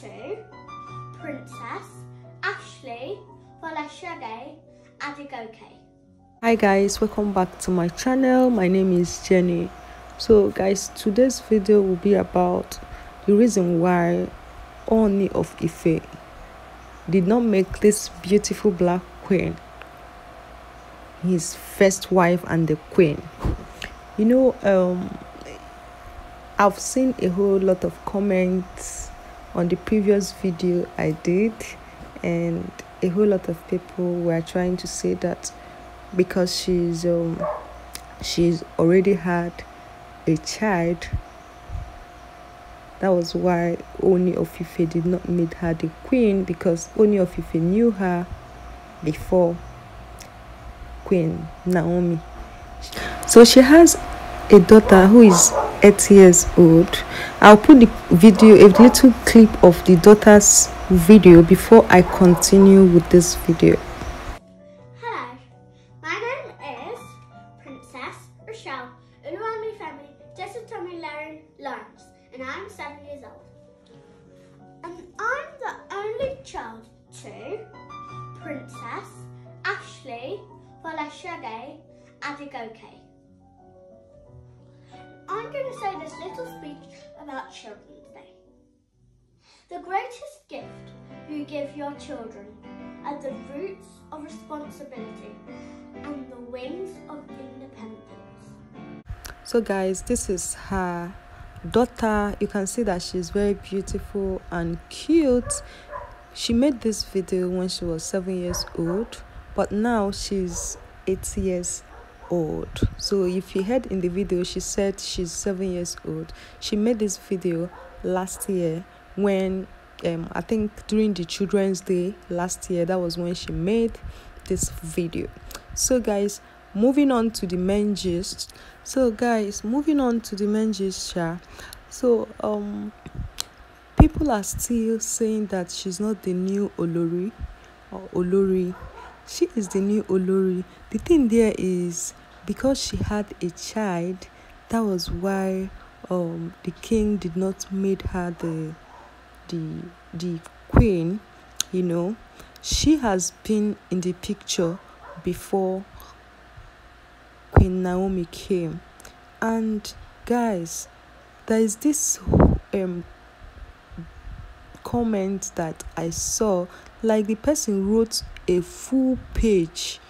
to Princess Ashley Folashade Adegoke. Hi guys, welcome back to my channel. My name is Jenny. So guys, today's video will be about the reason why Ooni of Ife did not make this beautiful black queen his first wife and the queen. You know, um I've seen a whole lot of comments on the previous video I did and a whole lot of people were trying to say that because she's um she's already had a child that was why Ooni of Ife did not make her the queen because Ooni of Ife knew her before Queen Naomi. So she has a daughter who is 8 years old. I'll put the video, a little clip of the daughter's video before I continue with this video. Hello, my name is Princess Rochelle Uluwami family Tommy Lauren Lawrence, and I'm seven years old. And I'm the only child to Princess Ashley Folashade Adegoke. I'm going to say this little speech about Children's Day. The greatest gift you give your children are the roots of responsibility and the wings of independence. So guys, this is her daughter. You can see that she's very beautiful and cute. She made this video when she was 7 years old, but now she's 8 years old. So if you heard in the video she said she's seven years old. She made this video last year when um, i think during the children's day last year that was when she made this video. So guys moving on to the main gist. So guys moving on to the main gist yeah. so um people are still saying that she's not the new olori or olori. She is the new olori. The thing there is because she had a child that was why um the king did not made her the the the queen you know. She has been in the picture before queen naomi came. And guys there is this um comment that i saw like the person wrote a full page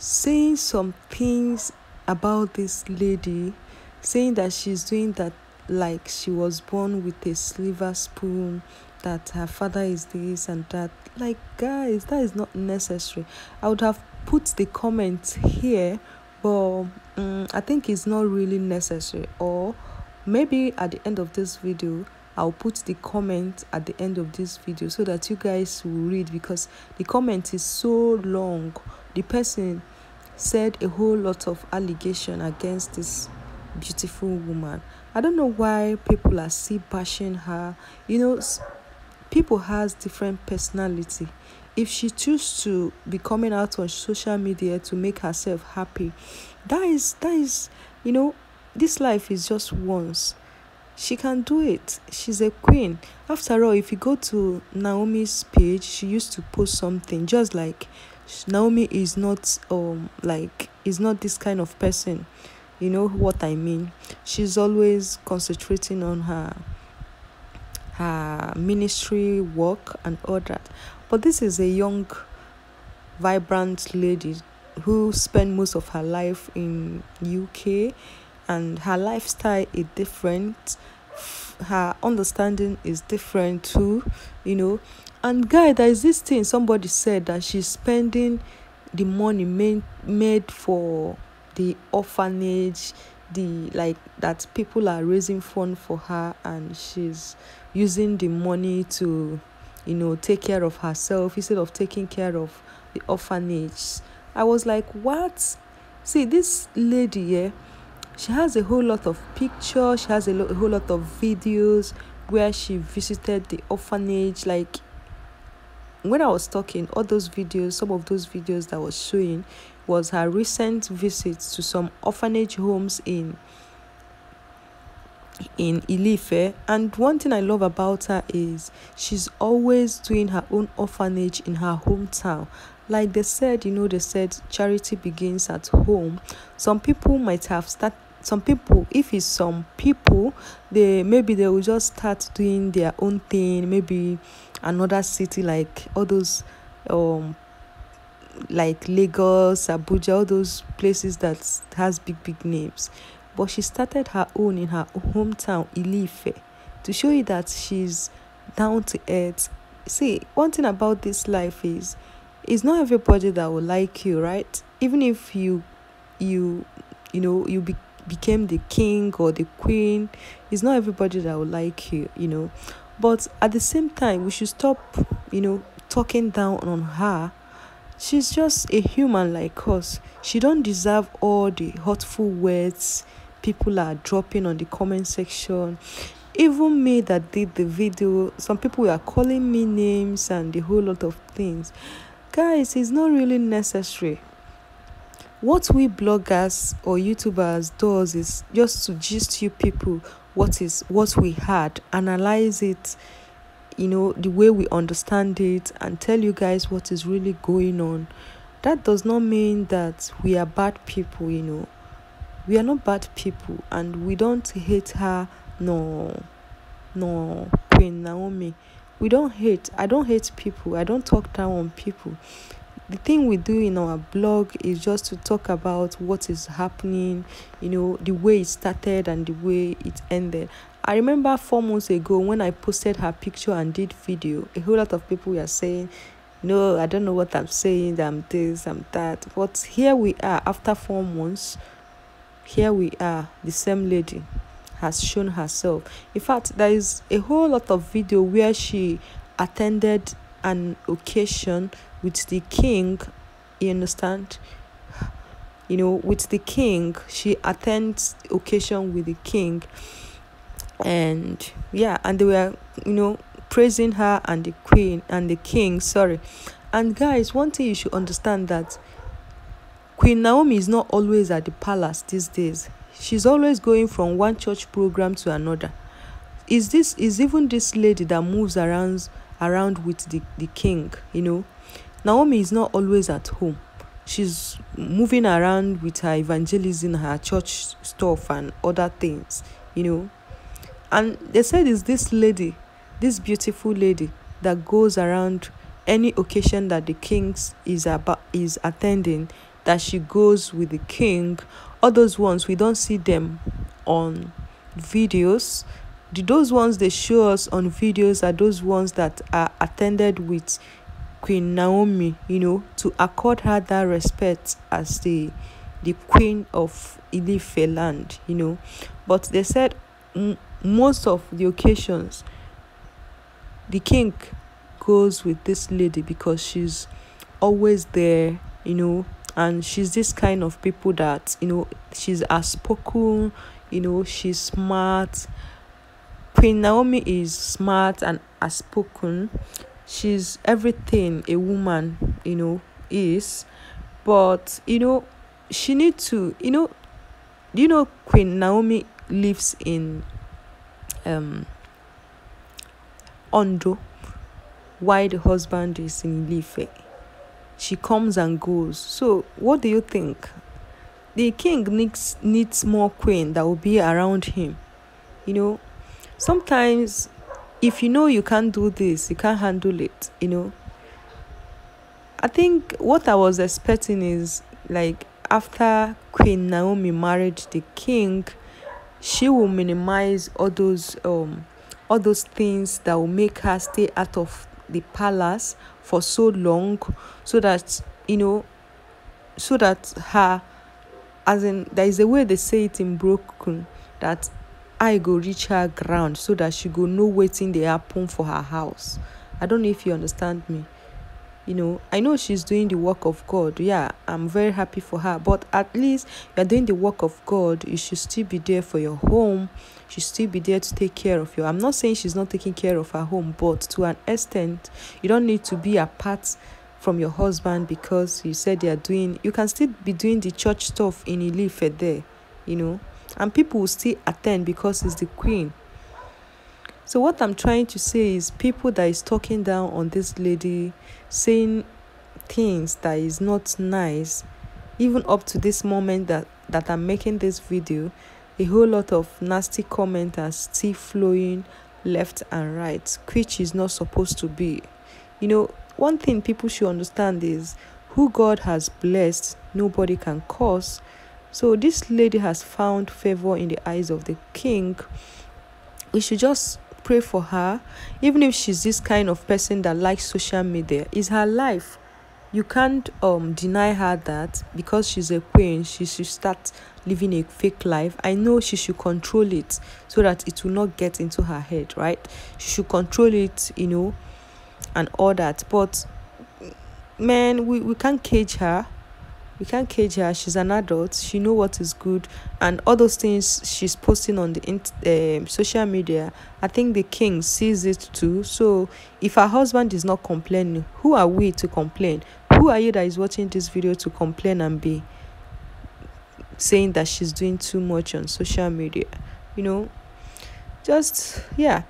saying some things about this lady, saying that she's doing that like she was born with a silver spoon, that her father is this and that. Like, guys, that is not necessary. I would have put the comment here, but um, I think it's not really necessary. Or maybe at the end of this video, I'll put the comment at the end of this video so that you guys will read because the comment is so long. The person said a whole lot of allegation against this beautiful woman. I don't know why people are still bashing her. You know, people has different personality. If she choose to be coming out on social media to make herself happy, that is that is you know, this life is just once. She can do it. She's a queen. After all, if you go to Naomi's page, she used to post something just like Naomi is not um like is not this kind of person. You know what I mean? She's always concentrating on her her ministry work and all that. But this is a young vibrant lady who spent most of her life in UK and her lifestyle is different her understanding is different too you know. And guy there is this thing somebody said that she's spending the money made made for the orphanage the like that people are raising fund for her and she's using the money to you know take care of herself instead of taking care of the orphanage. I was like what? See this lady yeah she has a whole lot of pictures she has a, lo- a whole lot of videos where she visited the orphanage like when I was talking, all those videos, some of those videos that I was showing was her recent visits to some orphanage homes in in Ile-Ife. And one thing I love about her is she's always doing her own orphanage in her hometown. Like they said, you know, they said charity begins at home. Some people might have started some people if it's some people they maybe they will just start doing their own thing maybe another city like all those um like lagos abuja all those places that has big big names. But she started her own in her hometown Ile-Ife to show you that she's down to earth. See one thing about this life is it's not everybody that will like you right? Even if you you you know you be, became the king or the queen it's not everybody that will like you you know. But at the same time we should stop you know talking down on her. She's just a human like us. She don't deserve all the hurtful words people are dropping on the comment section. Even me that did the video some people were calling me names and a whole lot of things. Guys it's not really necessary what we bloggers or youtubers does is just to you people what is what we had analyze it you know the way we understand it and tell you guys what is really going on. That does not mean that we are bad people you know. We are not bad people and we don't hate her no no queen naomi. We don't hate i don't hate people. I don't talk down on people the thing we do in our blog is just to talk about what is happening you know the way it started and the way it ended. I remember four months ago when i posted her picture and did video a whole lot of people were saying no i don't know what i'm saying i'm this i'm that. But here we are after four months here we are the same lady has shown herself. In fact there is a whole lot of video where she attended an occasion with the king you understand? You know with the king she attends occasion with the king. And yeah and they were you know praising her and the queen and the king sorry. And guys one thing you should understand that queen naomi is not always at the palace these days. She's always going from one church program to another. Is this is even this lady that moves around around with the, the king you know Naomi is not always at home. She's moving around with her evangelism, her church stuff, and other things, you know. And they said it's this lady, this beautiful lady, that goes around any occasion that the king is about is attending, that she goes with the king. All those ones we don't see them on videos. Those ones they show us on videos are those ones that are attended with Queen Naomi, you know, to accord her that respect as the the queen of Ife land, you know. But they said most of the occasions the king goes with this lady because she's always there, you know, and she's this kind of people that, you know, she's outspoken, you know, she's smart. Queen Naomi is smart and outspoken she's everything a woman you know is but you know she need to you know do you know queen naomi lives in um ondo while the husband is in Life. She comes and goes. So, what do you think? The king needs needs more queen that will be around him. You know, sometimes if you know you can't do this, you can't handle it, you know. I think what I was expecting is like after Queen Naomi married the king, she will minimize all those um all those things that will make her stay out of the palace for so long so that you know so that her as in there is a way they say it in broken that eye go reach her ground so that she go know wetin dey happen for her house. I don't know if you understand me. You know i know she's doing the work of god. Yeah i'm very happy for her. But at least you're doing the work of god. You should still be there for your home. You should still be there to take care of you i'm not saying she's not taking care of her home but to an extent you don't need to be apart from your husband because you said they are doing you can still be doing the church stuff in Ile-Ife there you know and people will still attend because it's the queen. So what i'm trying to say is people that is talking down on this lady saying things that is not nice even up to this moment that that i'm making this video a whole lot of nasty comments are still flowing left and right which is not supposed to be. You know one thing people should understand is who god has blessed nobody can curse so this lady has found favor in the eyes of the king. We should just pray for her. Even if she's this kind of person that likes social media is her life. You can't um deny her that. Because she's a queen she should start living a fake life. I know she should control it so that it will not get into her head right? She should control it you know and all that. But man we, we can't cage her we can't cage her she's an adult she know what is good and all those things she's posting on the uh, social media i think the king sees it too. So if her husband is not complaining who are we to complain? Who are you that is watching this video to complain and be saying that she's doing too much on social media? You know just yeah.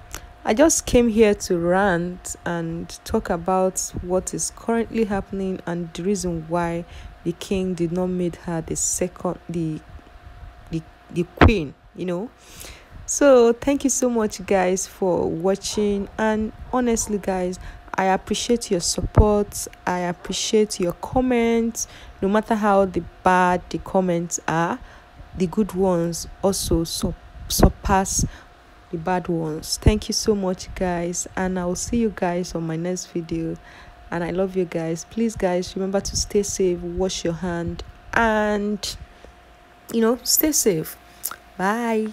I just came here to rant and talk about what is currently happening and the reason why the king did not make her the second the the, the queen you know? So thank you so much guys for watching. And honestly guys i appreciate your support. I appreciate your comments. No matter how the bad the comments are the good ones also su- surpass the bad ones. Thank you so much guys. And i will see you guys on my next video and i love you guys. Please guys remember to stay safe wash your hand and you know stay safe. Bye